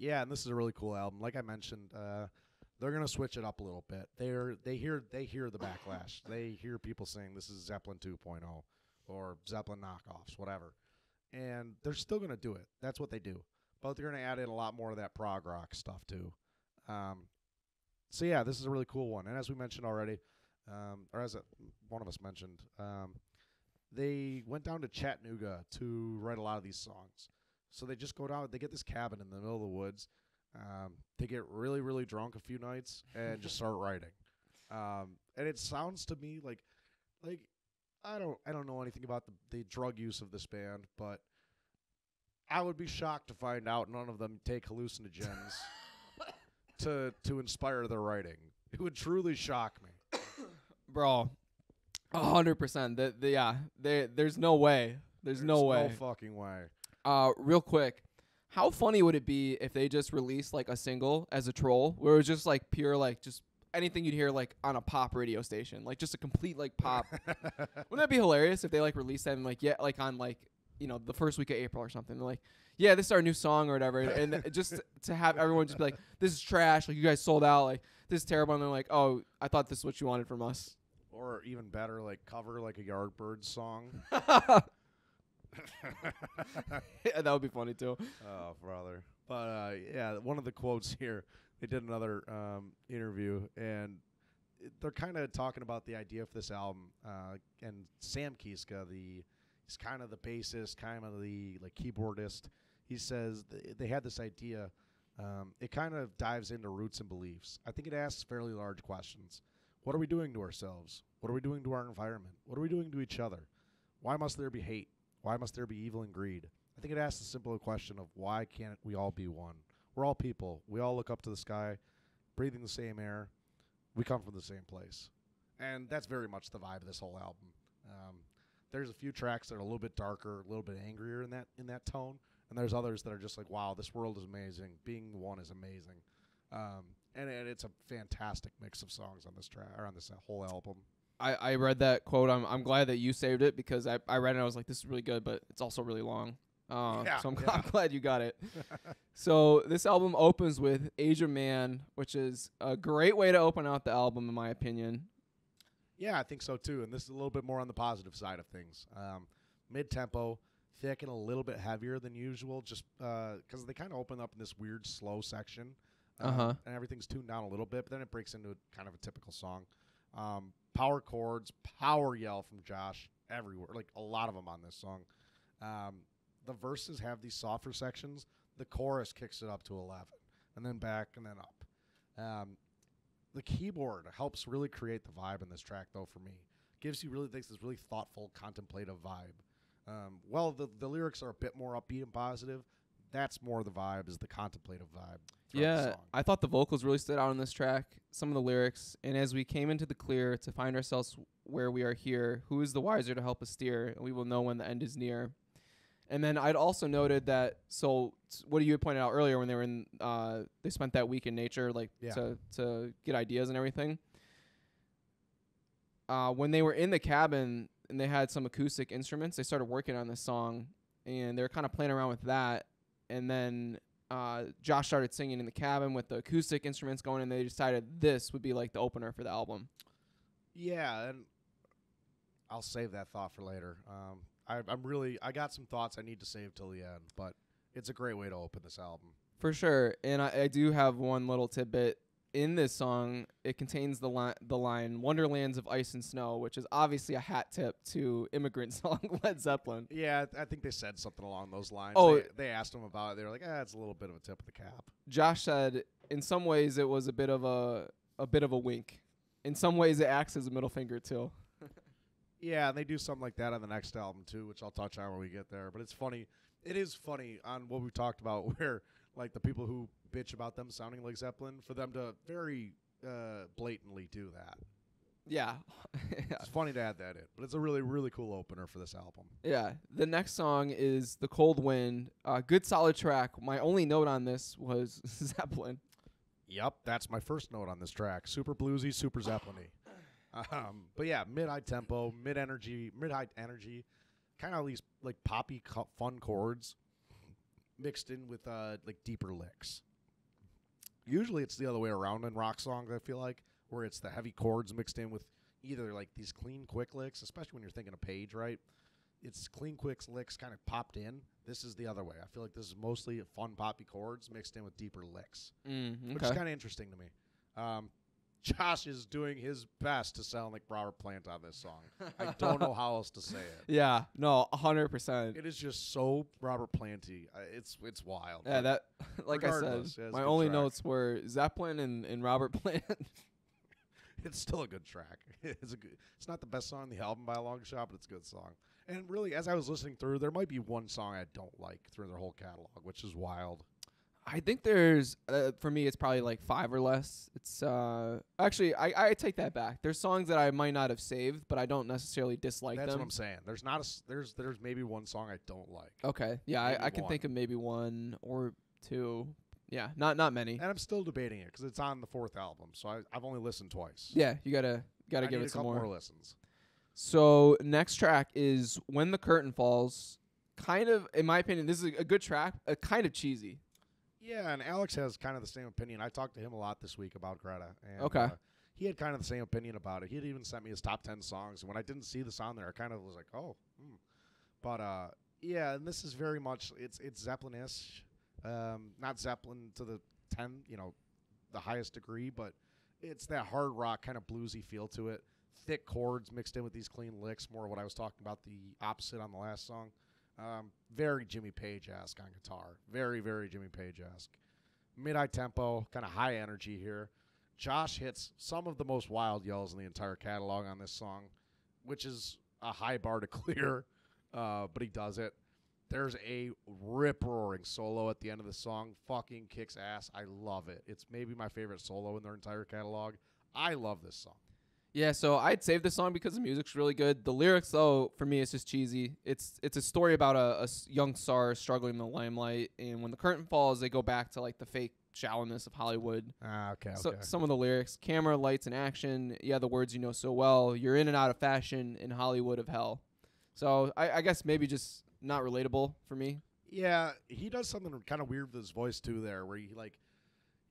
Yeah, and this is a really cool album. Like I mentioned, uh, they're gonna switch it up a little bit. They're they hear they hear the backlash. they hear people saying this is Zeppelin 2.0 or Zeppelin knockoffs, whatever, and they're still gonna do it. That's what they do. But they're gonna add in a lot more of that prog rock stuff too. Um, so yeah, this is a really cool one. And as we mentioned already, um, or as a, one of us mentioned, um, they went down to Chattanooga to write a lot of these songs. So they just go down. They get this cabin in the middle of the woods. Um, they get really, really drunk a few nights and just start writing. Um, and it sounds to me like, like I don't, I don't know anything about the, the drug use of this band, but I would be shocked to find out none of them take hallucinogens to to inspire their writing. It would truly shock me. bro. A hundred percent. That the, yeah. There, there's no way. There's, no way. No fucking way. Uh, real quick, how funny would it be if they just released like a single as a troll, where it was just like pure like just anything you'd hear like on a pop radio station, like just a complete like pop. Wouldn't that be hilarious if they like released that and like yeah, like on like you know the first week of April or something? They're like, yeah, this is our new song or whatever, and and just to have everyone just be like, this is trash, like you guys sold out, like this is terrible, and they're like, oh, I thought this is what you wanted from us. Or even better, like cover like a Yardbirds song. Yeah, that would be funny too. oh, brother. But uh, yeah, one of the quotes here, they did another um, interview, and they're kind of talking about the idea for this album. Uh, and Sam Kiszka, the he's kind of the bassist, kind of the like keyboardist. He says th- they had this idea. Um, it kind of dives into roots and beliefs. I think it asks fairly large questions. What are we doing to ourselves? What are we doing to our environment? What are we doing to each other? Why must there be hate? Why must there be evil and greed? I think it asks the simple question of why can't we all be one? We're all people. We all look up to the sky, breathing the same air. We come from the same place. And that's very much the vibe of this whole album. Um, there's a few tracks that are a little bit darker, a little bit angrier in that in that tone, and there's others that are just like, wow, this world is amazing. Being one is amazing. Um, and, and it's a fantastic mix of songs on this track or on this uh, whole album. I, I read that quote. I'm I'm glad that you saved it because I, I read it. and I was like, this is really good, but it's also really long. Uh, Yeah, so I'm, yeah. I'm glad you got it. so this album opens with of Man, which is a great way to open out the album, in my opinion. Yeah, I think so too. And this is a little bit more on the positive side of things. Um, Mid tempo, thick and a little bit heavier than usual, just because they kind of open up in this weird slow section. um, Uh-huh. And everything's tuned down a little bit, but then it breaks into a, kind of a typical song. Um, power chords, power yell from Josh everywhere, like a lot of them on this song. Um, the verses have these softer sections. The chorus kicks it up to 11, and then back and then up. Um, the keyboard helps really create the vibe in this track, though. For me, gives you really this this really thoughtful, contemplative vibe. Um, well, the the lyrics are a bit more upbeat and positive. That's more the vibe, is the contemplative vibe. Yeah, song. I thought the vocals really stood out on this track. Some of the lyrics, and as we came into the clear to find ourselves where we are here, who is the wiser to help us steer? And we will know when the end is near. And then I'd also noted that. So what you had pointed out earlier when they were in, uh, they spent that week in nature, like Yeah. to to get ideas and everything. Uh, when they were in the cabin and they had some acoustic instruments, they started working on this song, and they were kind of playing around with that. And then uh, Josh started singing in the cabin with the acoustic instruments going, and they decided this would be like the opener for the album. Yeah, and I'll save that thought for later. Um, I, I'm really I got some thoughts I need to save till the end, but it's a great way to open this album. For sure. And I, I do have one little tidbit in this song. It contains the line, the line "Wonderlands of Ice and Snow," which is obviously a hat tip to immigrant song Led Zeppelin. Yeah, I think they said something along those lines. Oh. they, they asked him about it. They were like, "Ah, it's a little bit of a tip of the cap." Josh said, in some ways, it was a bit of a a bit of a wink. In some ways, it acts as a middle finger too. Yeah, and they do something like that on the next album too, which I'll touch on when we get there. But it's funny. It is funny on what we talked about, where like the people who bitch about them sounding like Zeppelin, for them to very uh, blatantly do that. Yeah. It's funny to add that in, but it's a really really cool opener for this album. Yeah. The next song is "The Cold Wind." Uh, good solid track. My only note on this was Zeppelin. Yep, that's my first note on this track. Super bluesy, super Zeppelin-y. Um, but yeah, mid high tempo, mid energy, mid high energy, kind of these like poppy co- fun chords mixed in with uh, like deeper licks. Usually it's the other way around in rock songs. I feel like where it's the heavy chords mixed in with either like these clean quick licks, especially when you're thinking of Page, right? It's clean quick licks kind of popped in. This is the other way. I feel like this is mostly fun poppy chords mixed in with deeper licks, Mm, which is kind of interesting to me. Um, Josh is doing his best to sound like Robert Plant on this song. I don't know how else to say it. Yeah, no, a hundred percent. It is just so Robert Planty. Uh, it's it's wild. Yeah, that like I said, yeah, my only track. notes were Zeppelin and, and Robert Plant. it's still a good track. It's a good, it's not the best song on the album by a long shot, but it's a good song. And really, as I was listening through, there might be one song I don't like through their whole catalog, which is wild. I think there's uh, for me it's probably like five or less. It's uh actually I, I take that back. There's songs that I might not have saved, but I don't necessarily dislike them. That's them. what I'm saying. There's not a s- there's there's maybe one song I don't like, Okay, yeah, Maybe I, I can think of maybe one or two. Yeah, not not many. and I'm still debating it because it's on the fourth album, so I, I've only listened twice. Yeah, you gotta gotta I give need it a some couple more. more listens. So next track is when the curtain falls. Kind of, in my opinion, this is a, a good track. Uh, kind of cheesy. Yeah, and Alex has kind of the same opinion. I talked to him a lot this week about Greta. And, Okay. uh, he had kind of the same opinion about it. He had even sent me his top ten songs, and when I didn't see this on there, I kind of was like, "Oh," hmm. but uh, yeah. And this is very much it's it's Zeppelin-ish, um, not Zeppelin to the ten, you know, the highest degree, but it's that hard rock kind of bluesy feel to it. Thick chords mixed in with these clean licks, more of what I was talking about. The opposite on the last song. Um, very Jimmy Page esque on guitar. Very, very Jimmy Page esque. Mid high tempo, kind of high energy here. Josh hits some of the most wild yells in the entire catalog on this song, which is a high bar to clear, uh, but he does it. There's a rip roaring solo at the end of the song. Fucking kicks ass. I love it. It's maybe my favorite solo in their entire catalog. I love this song. Yeah, so I'd save this song because the music's really good. The lyrics, though, for me, it's just cheesy. It's it's a story about a, a s- young star struggling in the limelight, and when the curtain falls, they go back to like the fake shallowness of Hollywood. Ah, okay, So some of the lyrics, camera, lights, and action. Yeah, the words you know so well. You're in and out of fashion in Hollywood of hell. So I, I guess maybe just not relatable for me. Yeah, he does something kind of weird with his voice too. There, where he like,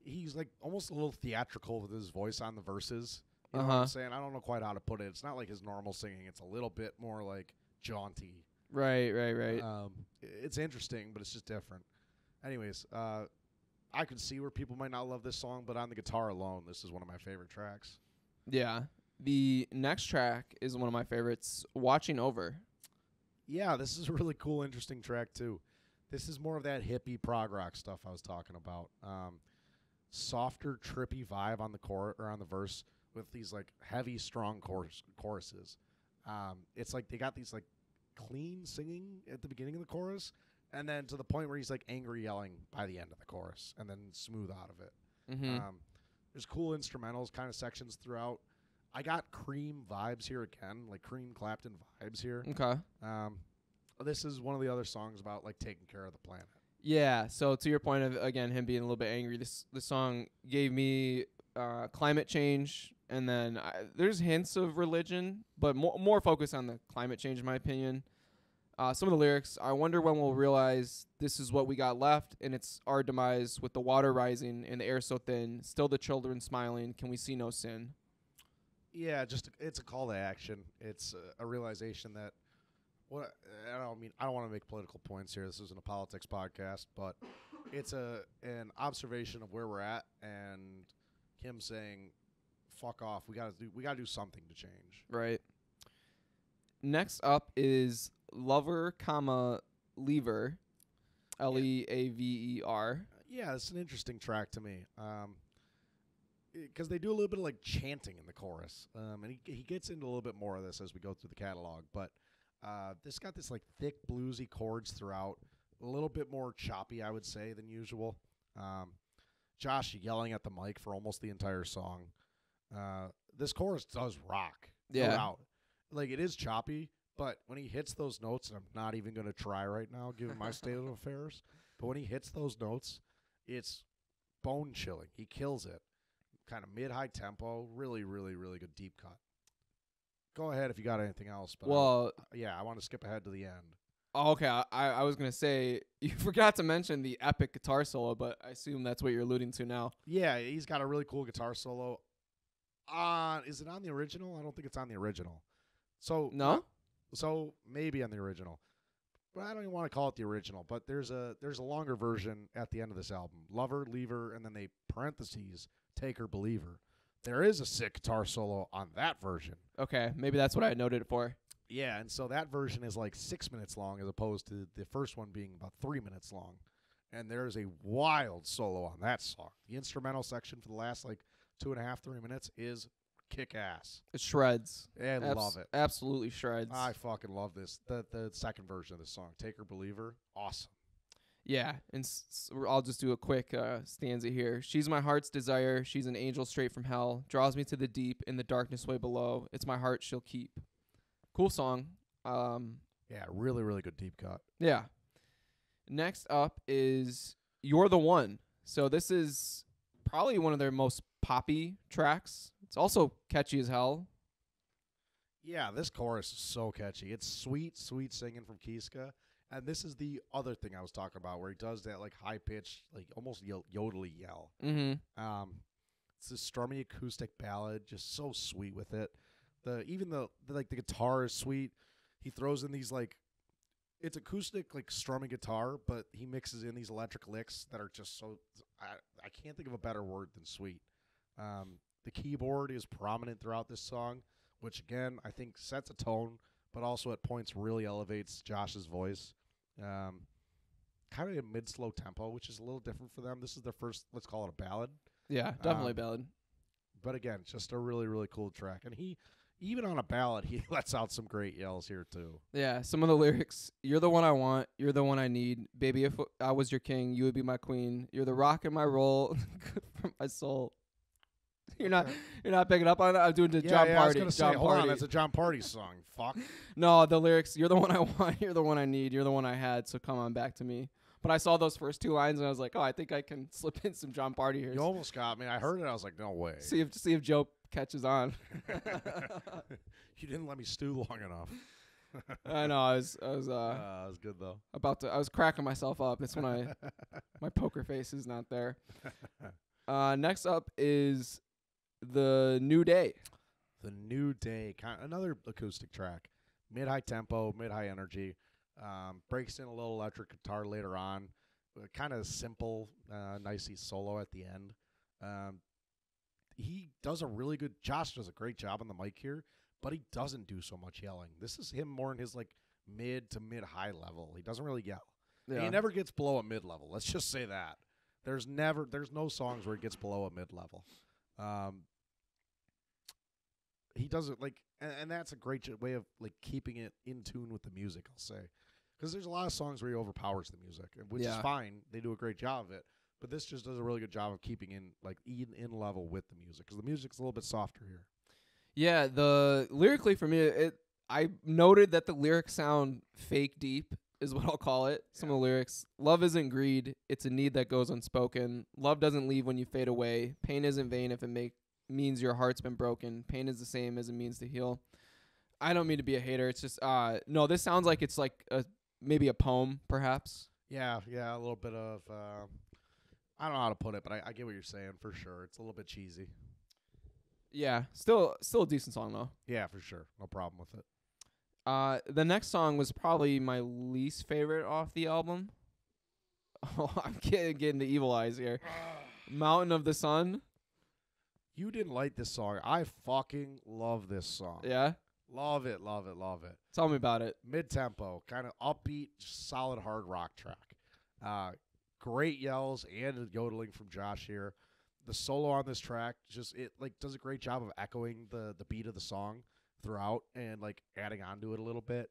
he's like almost a little theatrical with his voice on the verses. You know Uh-huh. I'm saying? I don't know quite how to put it. It's not like his normal singing. It's a little bit more like jaunty. Right, right, right. Um, it's interesting, but it's just different. Anyways, uh, I can see where people might not love this song, but on the guitar alone, this is one of my favorite tracks. yeah. The next track is one of my favorites. Watching over. Yeah, this is a really cool, interesting track too. This is more of that hippie prog rock stuff I was talking about. Um, softer, trippy vibe on the chor or on the verse with these like heavy, strong chorus choruses. Um, it's like they got these like clean singing at the beginning of the chorus, and then to the point where he's like angry yelling by the end of the chorus, and then smooth out of it. Mm-hmm. Um, there's cool instrumentals kind of sections throughout. I got Cream vibes here again, like Cream Clapton vibes here. okay. Um, this is one of the other songs about like taking care of the planet. Yeah. So to your point of again him being a little bit angry, this the song gave me uh, climate change, and then I, there's hints of religion, but more more focus on the climate change, in my opinion. Uh, some of the lyrics, I wonder when we'll realize this is what we got left, and it's our demise with the water rising and the air so thin. Still the children smiling. Can we see no sin? Yeah, just it's a call to action. It's a, a realization that what I don't mean I don't want to make political points here. This isn't a politics podcast, but it's a an observation of where we're at and him saying, "Fuck off. We got to do we got to do something to change." Right. Next up is lover, comma leaver, L E A V E R. Yeah, it's an interesting track to me. Um, because they do a little bit of like chanting in the chorus, um, and he he gets into a little bit more of this as we go through the catalog. But uh, this got this like thick bluesy chords throughout, a little bit more choppy, I would say, than usual. Um, Josh yelling at the mic for almost the entire song. Uh, this chorus does rock Yeah. throughout. Like it is choppy, but when he hits those notes, and I'm not even going to try right now, given my state of affairs. But when he hits those notes, it's bone chilling. He kills it. Kind of mid high tempo, really, really, really good deep cut. Go ahead if you got anything else. But I- Well, yeah, I want to skip ahead to the end. Oh, okay. I, I I was gonna say you forgot to mention the epic guitar solo, but I assume that's what you're alluding to now. Yeah, he's got a really cool guitar solo. On is it on the original? I don't think it's on the original. So No. so maybe on the original. But I don't even want to call it the original. But there's a there's a longer version at the end of this album. Lover, Leaver, and then they parentheses Taker, Believer. There is a sick guitar solo on that version. Okay, maybe that's what I noted it for. Yeah, and so that version is like six minutes long as opposed to the first one being about three minutes long. And there's a wild solo on that song. The instrumental section for the last like two and a half, three minutes is kick ass. It shreds. I Abs- love it. Absolutely shreds. I fucking love this. The the second version of this song, Taker Believer, awesome. Yeah, and s- I'll just do a quick uh, stanza here. She's my heart's desire. She's an angel straight from hell. Draws me to the deep in the darkness way below. It's my heart she'll keep. Cool song. Um, Yeah, really, really good deep cut. yeah. Next up is You're the One. So this is probably one of their most poppy tracks. It's also catchy as hell. Yeah, this chorus is so catchy. It's sweet, sweet singing from Kiszka. And this is the other thing I was talking about where he does that like high pitched, like almost yo- yodely yell. Mm-hmm. Um, it's a strummy acoustic ballad, just so sweet with it. The even the, the like the guitar is sweet. He throws in these like it's acoustic like strumming guitar, but he mixes in these electric licks that are just so I I can't think of a better word than sweet. Um, the keyboard is prominent throughout this song, which again I think sets a tone, but also at points really elevates Josh's voice. Um, kind of a mid slow tempo, which is a little different for them. This is their first, let's call it a ballad. Yeah, definitely Um, ballad. But again, just a really, really cool track. And he, even on a ballad, he lets out some great yells here too. Yeah, some of the lyrics. You're the one I want. You're the one I need. Baby, if I was your king, you would be my queen. You're the rock in my roll, good for my soul. You're not. You're not picking up on that. I'm doing the yeah, John yeah, I was Party. gonna John say, hold Party. on, that's a John Party song. Fuck. no, the lyrics. You're the one I want. You're the one I need. You're the one I had. So come on back to me. But I saw those first two lines and I was like, oh, I think I can slip in some John Party here. You almost got me. I heard it. I was like, no way. See if see if Joe catches on. you didn't let me stew long enough. I know. I was I was uh, Uh, was good though. about to. I was cracking myself up. That's when I my poker face is not there. Uh, next up is the new day. The New Day, kind another acoustic track, mid high tempo, mid high energy. Um, breaks in a little electric guitar later on. Kind of simple, uh, nicey solo at the end. Um, he does a really good. Josh does a great job on the mic here, but he doesn't do so much yelling. This is him more in his like mid to mid high level. He doesn't really yell. And He never gets below a mid level. Let's just say that. There's never there's no songs where he gets below a mid level. Um, he does it like, and, and that's a great way of like keeping it in tune with the music. I'll say, because there's a lot of songs where he overpowers the music, and- which is fine. They do a great job of it. But this just does a really good job of keeping in like in, in level with the music because the music's a little bit softer here. Yeah, the lyrically for me, it I noted that the lyrics sound fake deep is what I'll call it. Some of the lyrics: "Love isn't greed; it's a need that goes unspoken. Love doesn't leave when you fade away. Pain isn't vain if it make means your heart's been broken. Pain is the same as it means to heal." I don't mean to be a hater. It's just uh no, this sounds like it's like a maybe a poem, perhaps. Yeah, yeah, a little bit of. Uh, I don't know how to put it, but I, I get what you're saying for sure. It's a little bit cheesy. Yeah, still still a decent song though. Yeah, for sure. No problem with it. Uh, the next song was probably my least favorite off the album. Oh, I'm getting, getting the evil eyes here. Mountain of the Sun. You didn't like this song. I fucking love this song. Yeah. Love it, love it, love it. Tell me about it. Mid tempo, kind of upbeat, solid hard rock track. Uh, great yells and yodeling from Josh here. The solo on this track just it like does a great job of echoing the the beat of the song throughout and like adding onto it a little bit.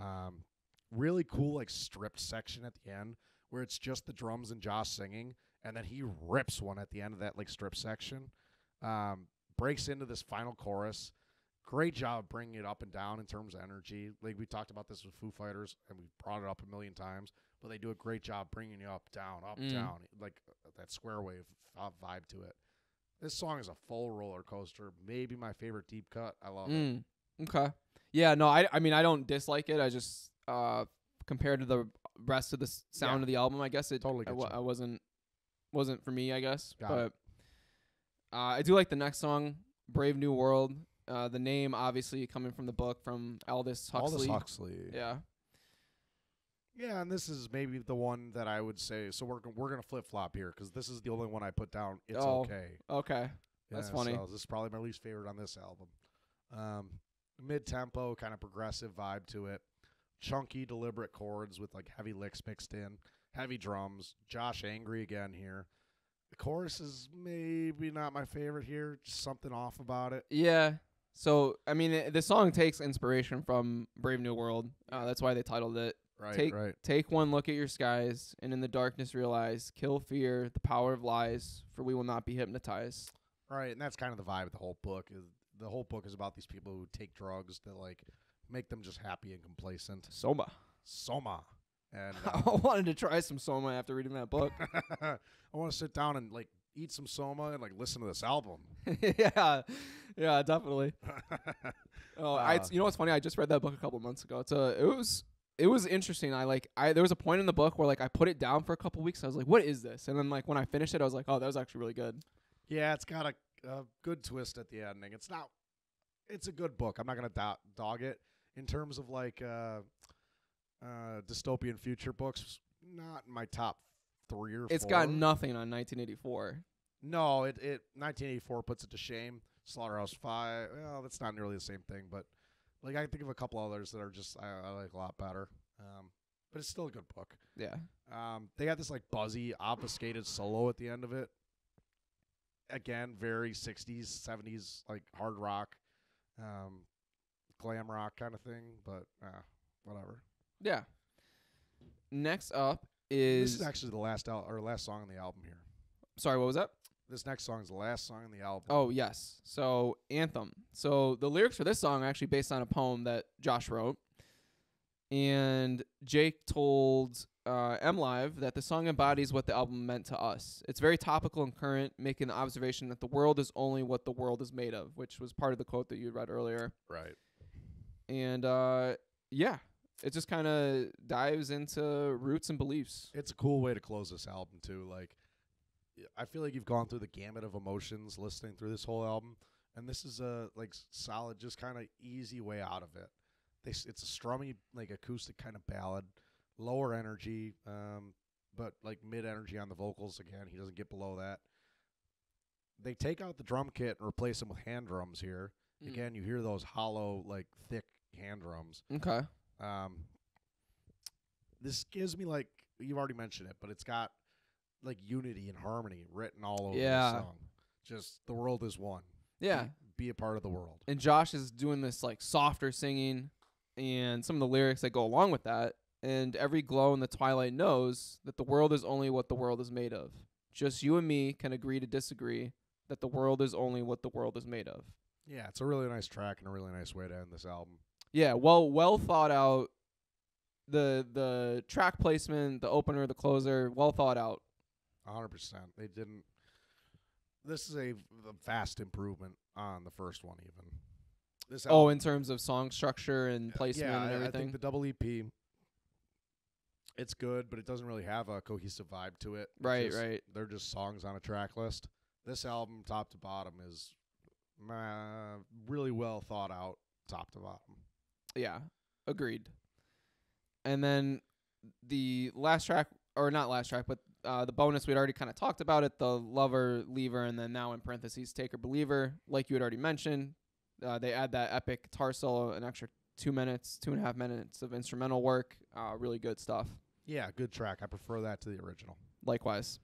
Um, really cool like stripped section at the end where it's just the drums and Josh singing, and then he rips one at the end of that like strip section. Um, breaks into this final chorus. Great job bringing it up and down in terms of energy. Like we talked about this with Foo Fighters, and we brought it up a million times. But they do a great job bringing you up, down, up, Mm. down, like uh, that square wave uh, vibe to it. This song is a full roller coaster. Maybe my favorite deep cut. I love it. Mm. Okay. Yeah. No. I. I mean, I don't dislike it. I just uh compared to the rest of the sound Yeah. of the album. I guess it Totally I, get wa- you. I wasn't wasn't for me. I guess, Got but it. uh, I do like the next song, "Brave New World." Uh, the name obviously coming from the book from Aldous Huxley. Aldous Huxley. Yeah. Yeah, and this is maybe the one that I would say. So we're we're gonna flip flop here because this is the only one I put down. It's Oh, okay. Okay. That's Yeah, funny. So this is probably my least favorite on this album. Um, mid tempo, kind of progressive vibe to it. Chunky, deliberate chords with like heavy licks mixed in. Heavy drums. Josh angry again here. The chorus is maybe not my favorite here. Just something off about it. Yeah. So I mean, the song takes inspiration from Brave New World. Uh, that's why they titled it Right. Take- right. Take one look at your skies, and in the darkness realize, kill fear, the power of lies, for we will not be hypnotized. Right, and that's kind of the vibe of the whole book. Is the whole book is about these people who take drugs that like make them just happy and complacent. Soma. Soma, and I uh, wanted to try some Soma after reading that book. I want to sit down and like eat some Soma and like listen to this album. yeah, yeah, definitely. Oh, I you know what's funny? I just read that book a couple months ago. It's a it was it was interesting. I like I there was a point in the book where like I put it down for a couple weeks. I was like, what is this? And then like when I finished it, I was like, oh, that was actually really good. yeah, it's got a, a good twist at the ending. It's not. It's a good book. I'm not gonna do- dog it in terms of like uh, uh, dystopian future books. Not my top three or. It's four. got nothing on 1984. No, it it 1984 puts it to shame. Slaughterhouse Five. Well, that's not nearly the same thing, but like I can think of a couple others that are just I, I like a lot better. Um, but it's still a good book. Yeah. Um, they got this like buzzy, obfuscated solo at the end of it. Again, very 60s, 70s, like hard rock, um, glam rock kind of thing. But uh, whatever. Yeah. Next up This is, is actually the last al- or last song on the album here. sorry, what was that? This next song is the last song on the album. Oh yes. So anthem. So the lyrics for this song are actually based on a poem that Josh wrote, and Jake told uh, MLive that the song embodies what the album meant to us. It's very topical and current, making the observation that the world is only what the world is made of, which was part of the quote that you read earlier. right. And uh, yeah, it just kind of dives into roots and beliefs. It's a cool way to close this album too. Like, I feel like you've gone through the gamut of emotions listening through this whole album, and this is a like solid, just kind of easy way out of it. They, it's a strummy, like acoustic kind of ballad, lower energy, um, but like mid energy on the vocals. Again, he doesn't get below that. They take out the drum kit and replace them with hand drums here. Mm. Again, you hear those hollow, like thick hand drums. Okay. Um, this gives me like you've already mentioned it, but it's got like unity and harmony written all over Yeah. the song. Just the world is one. Yeah. Be a part of the world. and Josh is doing this like softer singing and some of the lyrics that go along with that. And every glow in the twilight knows that the world is only what the world is made of. Just you and me can agree to disagree that the world is only what the world is made of. Yeah, it's a really nice track and a really nice way to end this album. Yeah, well well thought out the the track placement, the opener, the closer, well thought out. A hundred percent. They didn't. This is a vast improvement on the first one, even. This Oh, album, in terms of song structure and placement yeah, and I- I everything. think the double EP. It's good, but it doesn't really have a cohesive vibe to it. It's right, just- right. they're just songs on a track list. This album, top to bottom, is uh, really well thought out, top to bottom. Yeah, agreed. And then the last track, or not last track, but uh, the bonus we'd already kind of talked about it. The lover, leaver, and then now in parentheses, taker, believer. Like you had already mentioned, uh, they add that epic guitar solo, an extra two minutes, two and a half minutes of instrumental work. Uh, really good stuff. Yeah, good track. I prefer that to the original. Likewise.